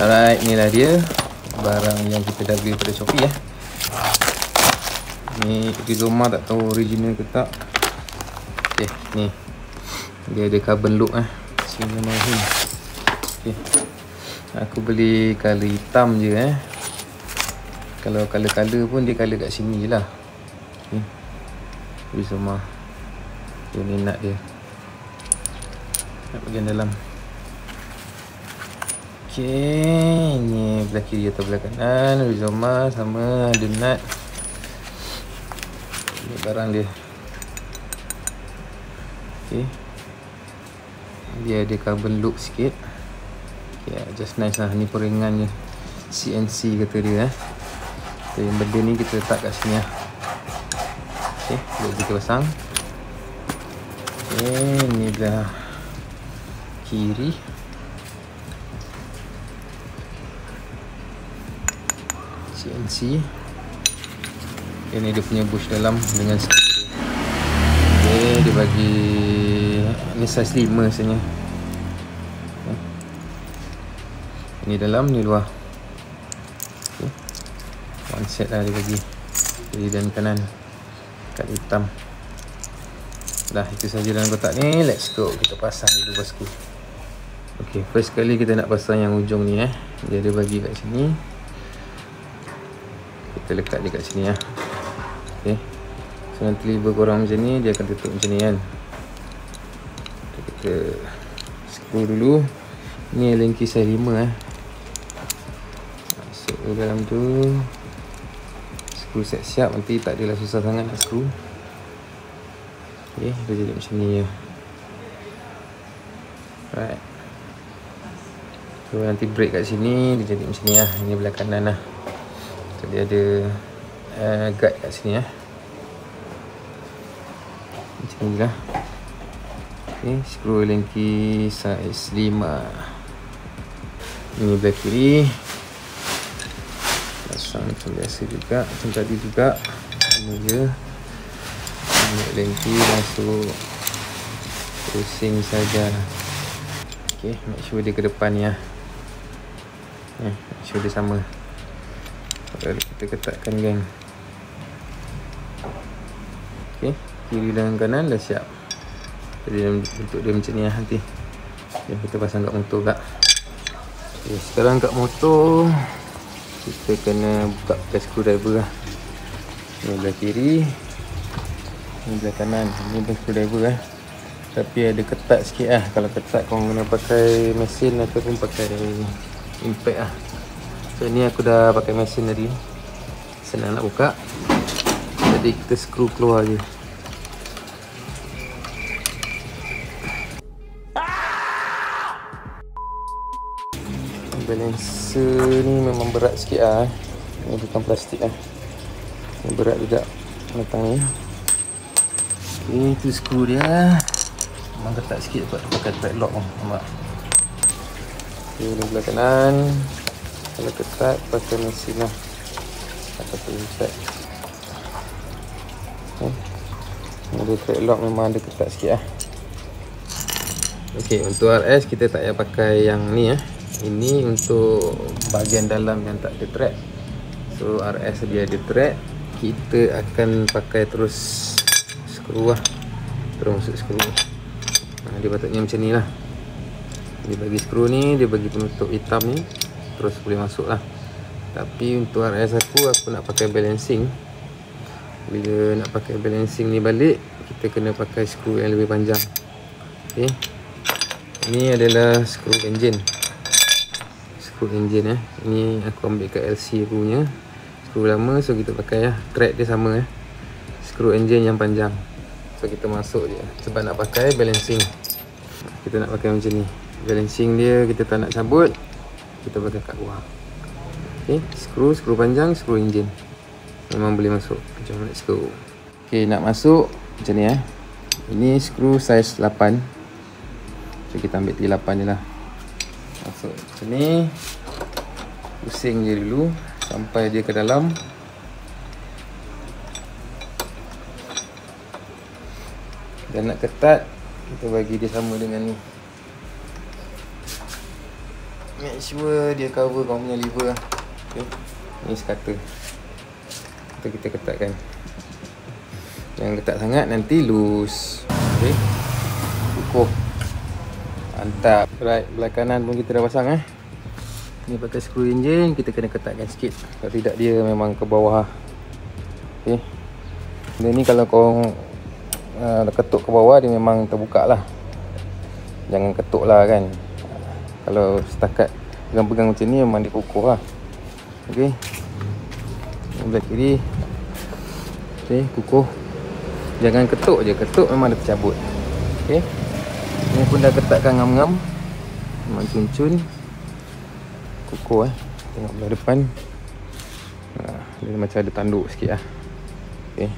Alright, inilah dia barang yang kita dah beli pada Shopee eh. Ni Rizoma tak tahu original ke tak. Okey, ni. Dia ada carbon look eh. Bismillahirrahmanirrahim. Okey. Aku beli color hitam je eh. Kalau color-color pun dia color kat sini je lah. Okey. Rizoma. Ini nak dia. Nak bagian dalam. Okey, ni belah kiri atau belah kanan Rizoma sama ada nut Ni barang dia. Okey. Dia ada carbon look sikit. Okay, just nice lah. Ni peringan je CNC kata dia eh. Okay, Benda ni kita letak kat sini lah Okay, boleh kita pasang. Okay, ni belah Kiri CNC Ini dia punya bush dalam dengan Okay, dia bagi Ni size 5 sebenarnya. Okay. Ini dalam, ni luar. Okay. One set lah dia bagi. Kiri dan kanan. Kat hitam. Dah, itu saja dalam kotak ni. Let's go, kita pasang dulu bosku Okay, first kali kita nak pasang yang ujung ni eh. Dia ada bagi kat sini kita lekat dekat sini ya. Okey. So nanti lever korang macam ni dia akan tutup macam ni kan. Okay, kita screw dulu. Ni lengki saya 5 eh. Masuk ke dalam tu. Screw set siap nanti tak adalah susah sangat nak screw. Okey, dia jadi macam ni ya. Right. So nanti break kat sini dia jadi macam ni lah. Ini belah kanan lah. Dia ada uh, guide kat sini ya. Macam ni lah. Okay, screw lengki size 5. Ini belah kiri. Pasang macam biasa juga. Macam tadi juga. Ini je. Ini lengki masuk. Pusing saja. Okay, make sure dia ke depan ni ya. Eh, make sure dia sama. Kita ketatkan geng Ok Kiri dan kanan dah siap. Jadi bentuk dia macam ni lah nanti. Okay, Kita pasang kat motor kak. Okay, Sekarang kat motor Kita kena buka pakai screwdriver lah. Ini belah kiri Ini belah kanan. Ini belah screwdriver lah Tapi ada ketat sikit lah. Kalau ketat korang kena pakai mesin Ataupun pakai impact lah. So ni aku dah pakai mesin tadi Senang nak buka. Jadi kita screw keluar je. Balancer ni memang berat sikit lah eh. Ni bukan plastik lah Ni berat juga Matang ni. Okay tu screw dia. Memang ketat sikit sebab pakai padlock pun Nampak? Okay ni belah kanan. Kalau ketat pakai mesin lah ataupun impact okay. ada thread lock memang ada ketat sikit lah ok untuk RS kita tak payah pakai yang ni eh. ini untuk bahagian dalam yang tak ada thread so RS dia ada thread kita akan pakai terus skru lah terus masuk skru. Nah, dia patutnya macam ni lah. Dia bagi skru ni dia bagi penutup hitam ni terus boleh masuk lah tapi untuk RS aku aku nak pakai balancing. Bila nak pakai balancing ni balik kita kena pakai skru yang lebih panjang. Ok ni adalah skru engine. Skru engine eh. Ni aku ambil kat LC punya. Skru lama so kita pakai lah thread dia sama eh. Skru engine yang panjang. So kita masuk je. Sebab nak pakai balancing. Kita nak pakai macam ni. Balancing dia kita tak nak cabut. Kita pakai kat luar ok skru skru panjang skru enjin memang boleh masuk. Jom let's go ok nak masuk macam ni eh. Ini skru saiz 8 so kita ambil 3 je lah. Masuk macam ni. Pusing je dulu sampai dia ke dalam. Dan nak ketat kita bagi dia sama dengan ni. Make sure dia cover kau punya lever lah. Okay. Ni sekata. Kita kita ketatkan. Jangan ketat sangat nanti loose. Okay. Cukup. Mantap. Right, belah kanan pun kita dah pasang eh. Ni pakai screw engine, kita kena ketatkan sikit. Kalau tidak dia memang ke bawah. Okay. Dia ni kalau kau uh, ketuk ke bawah dia memang terbuka lah. Jangan ketuk lah kan. Kalau setakat pegang-pegang macam ni memang dia kukuh lah. Okay. Belah kiri. Okay, kukuh. Jangan ketuk je. Ketuk memang dia tercabut. Okay. Ni pun dah ketatkan ngam-ngam. Memang cun-cun. Kukuh eh. Tengok belah depan. Ha, dia macam ada tanduk sikit lah. Okay.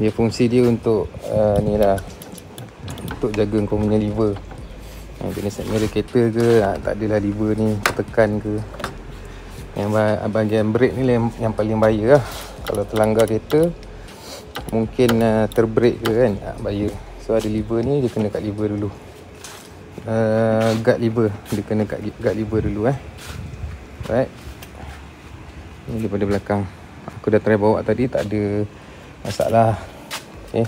Dia fungsi dia untuk uh, ni lah. Untuk jaga kau punya liver. Ha, jenis mirror kereta ke. Ha, tak adalah liver ni tertekan ke. Yang bahagian brake ni yang, yang paling bahaya lah. Kalau terlanggar kereta mungkin uh, terbreak ke kan? Uh, bahaya. So ada liver ni dia kena kat liver dulu. Uh, guard liver. Dia kena kat guard liver dulu eh. Right ni daripada belakang. Aku dah try bawa tadi tak ada masalah. Okay.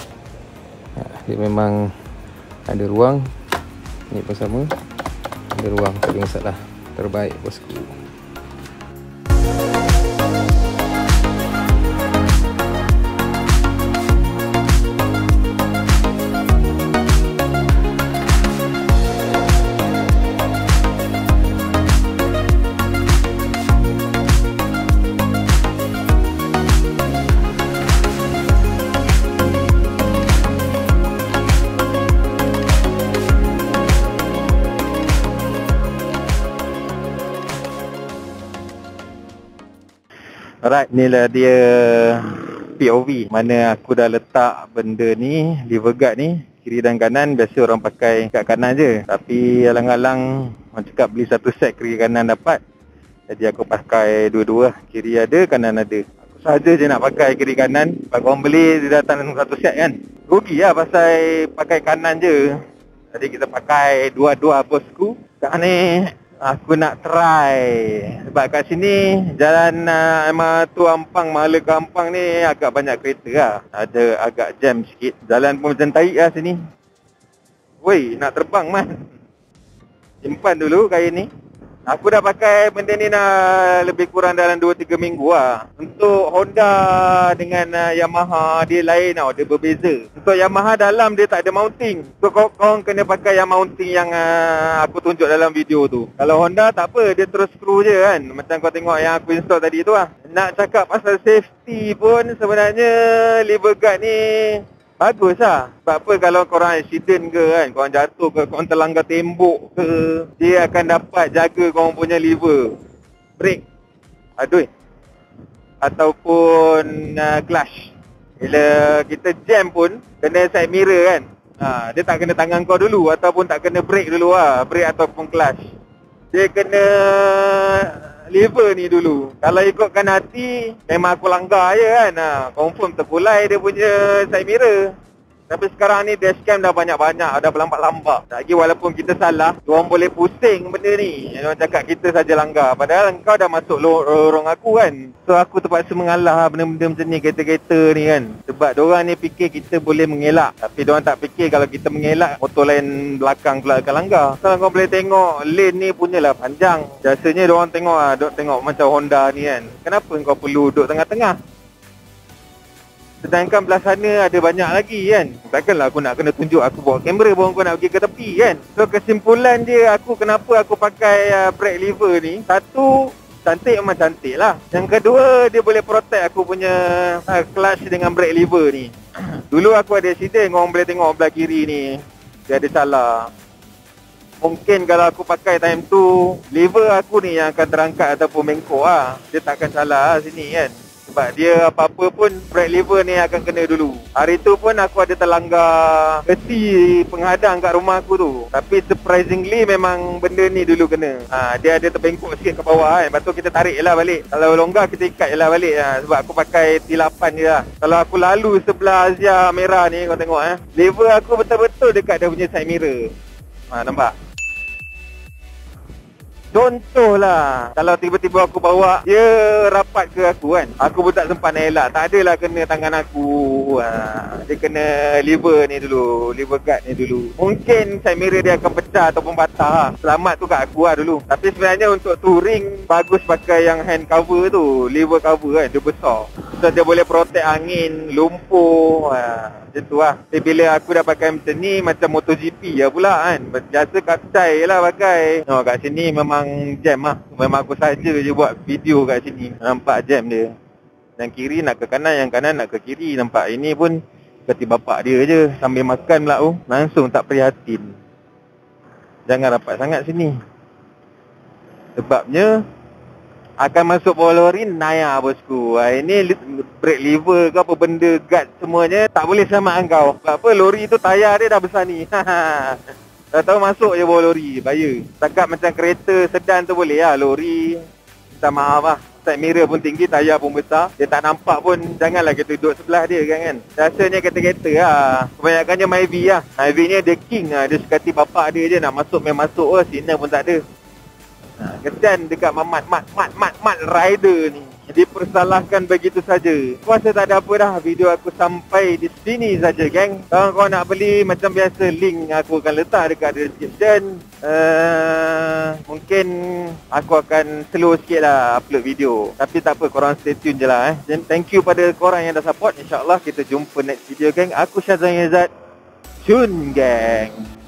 uh, dia memang ada ruang. Ni pun sama. Ada ruang tak ada masalah. Terbaik bosku Alright, inilah dia POV mana aku dah letak benda ni, lever guard ni kiri dan kanan biasa orang pakai kat kanan je. Tapi alang-alang orang cakap beli satu set kiri kanan dapat. Jadi aku pakai dua-dua. Kiri ada kanan ada. Aku saja je nak pakai kiri kanan. Kalau orang beli dia datang satu set kan. Rugi lah pasal pakai kanan je. Jadi kita pakai dua-dua bosku kat ni Aku nak try. Sebab kat sini Jalan uh, tu Ampang Mahala ke Ampang ni Agak banyak kereta lah. Ada agak jam sikit. Jalan pun macam tarik lah sini. Woi nak terbang man. Simpan dulu kain ni Aku dah pakai benda ni dah lebih kurang dalam 2-3 minggu lah. Untuk Honda dengan uh, Yamaha dia lain tau, dia berbeza. Untuk Yamaha dalam dia tak ada mounting. So kau, kau kena pakai yang mounting yang uh, aku tunjuk dalam video tu. Kalau Honda tak apa, dia terus screw je kan. Macam kau tengok yang aku install tadi tu lah. Nak cakap pasal safety pun sebenarnya lever guard ni Bagus lah. Sebab apa kalau korang accident ke kan, korang jatuh ke, korang terlanggar tembok ke, dia akan dapat jaga korang punya liver. Brake. Aduh. Ataupun uh, clutch. Bila kita jam pun, kena side mirror kan. Ha, dia tak kena tangan kau dulu ataupun tak kena brake dulu lah. Brake ataupun clutch. Dia kena liver ni dulu. Kalau ikutkan hati, memang aku langgar je kan. Ha, confirm terkulai dia punya side mirror. Tapi sekarang ni dashcam dah banyak-banyak, dah berlambat-lambat. Lagi walaupun kita salah, orang boleh pusing benda ni. Orang cakap kita saja langgar. Padahal kau dah masuk lorong aku kan. So aku terpaksa mengalah benda-benda macam ni, kereta-kereta ni kan. Sebab orang ni fikir kita boleh mengelak. Tapi orang tak fikir kalau kita mengelak, motor lain belakang pula akan langgar. So kau boleh tengok lane ni punyalah panjang. Biasanya orang tengok lah, tengok macam Honda ni kan. Kenapa kau perlu duduk tengah-tengah? Sedangkan belah sana ada banyak lagi kan? Takkanlah aku nak kena tunjuk aku bawa kamera Bawa aku nak pergi ke tepi kan? So kesimpulan dia aku kenapa aku pakai uh, brake lever ni? Satu cantik memang cantik lah. Yang kedua dia boleh protect aku punya uh, clutch dengan brake lever ni. Dulu aku ada accident orang boleh tengok belah kiri ni. Dia ada salah. Mungkin kalau aku pakai time tu Lever aku ni yang akan terangkat ataupun bengkok lah. Dia takkan salah lah sini kan sebab dia apa-apa pun brake lever ni akan kena dulu. Hari tu pun aku ada terlanggar besi penghadang kat rumah aku tu. Tapi surprisingly memang benda ni dulu kena. Ha, dia ada terbengkok sikit ke bawah kan. Lepas tu kita tarik lah balik. Kalau longgar kita ikat lah balik. Ha, sebab aku pakai T8 je lah. Kalau aku lalu sebelah Asia merah ni kau tengok eh. Lever aku betul-betul dekat dia punya side mirror. Ha, nampak? Contohlah Kalau tiba-tiba aku bawa Dia rapat ke aku kan? Aku pun tak sempat nak elak. Tak adalah kena tangan aku. Ha, Dia kena liver ni dulu Liver guard ni dulu. Mungkin side mirror dia akan pecah Ataupun patah lah. Selamat tu kat aku lah dulu. Tapi sebenarnya untuk touring Bagus pakai yang hand cover tu. Liver cover kan Dia besar. So dia boleh protect angin Lumpur ha. Macam tu lah. Tapi bila aku dah pakai macam ni Macam MotoGP ya pula kan. Biasa kapcai lah pakai. Oh, Kat sini memang jam lah. Memang aku saja je buat video kat sini. Nampak jam dia. Yang kiri nak ke kanan Yang kanan nak ke kiri. Nampak ini pun Kati bapak dia je. Sambil makan pula tu Langsung tak prihatin. Jangan rapat sangat sini. Sebabnya akan masuk lori naya bosku. Ha, ini brake lever ke apa benda guard semuanya tak boleh selamat kau. Sebab apa lori tu tayar dia dah besar ni. dah tahu masuk je bawah lori. Bahaya. Takap macam kereta sedan tu boleh lah. Lori. Minta maaf lah. Side mirror pun tinggi, tayar pun besar. Dia tak nampak pun, janganlah kita duduk sebelah dia kan kan. Rasanya kereta-kereta lah. Kebanyakannya Myvi lah. Myvi ni dia king lah. Dia sekati bapak dia je nak masuk, main masuk lah. Sinar pun tak ada. Ha, kesian dekat Mamat. Mat Mat Mat Mat Rider ni. Dipersalahkan begitu saja. Kuasa tak ada apa dah Video aku sampai di sini saja geng. Kalau kau nak beli macam biasa Link aku akan letak dekat description. Uh, Mungkin Aku akan slow sikit lah upload video. Tapi tak apa korang stay tune je lah eh. Thank you pada korang yang dah support. InsyaAllah kita jumpa next video geng. Aku Syazan Yazad Tune geng